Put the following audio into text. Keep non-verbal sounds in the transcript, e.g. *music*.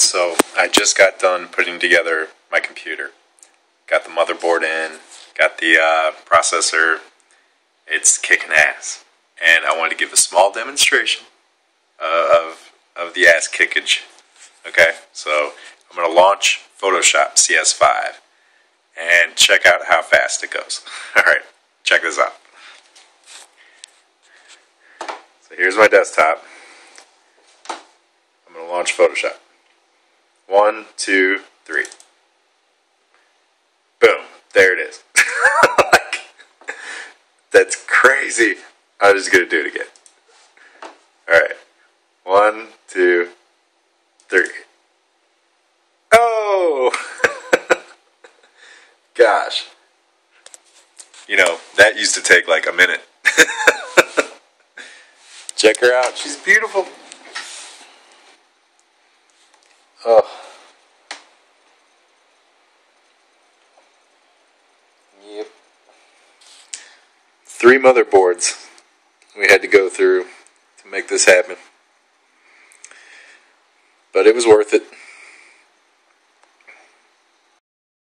So I just got done putting together my computer. Got the motherboard in, got the uh, processor. It's kicking ass. And I wanted to give a small demonstration of, of the ass kickage. Okay, so I'm going to launch Photoshop CS5 and check out how fast it goes. *laughs* Alright, check this out. So here's my desktop. I'm going to launch Photoshop. One, two, three. Boom. There it is. *laughs* like, that's crazy. I'm just going to do it again. Alright. One, two, three. Oh! *laughs* Gosh. You know, that used to take like a minute. *laughs* Check her out. She's beautiful. Oh. Yep. Three motherboards we had to go through to make this happen. But it was worth it.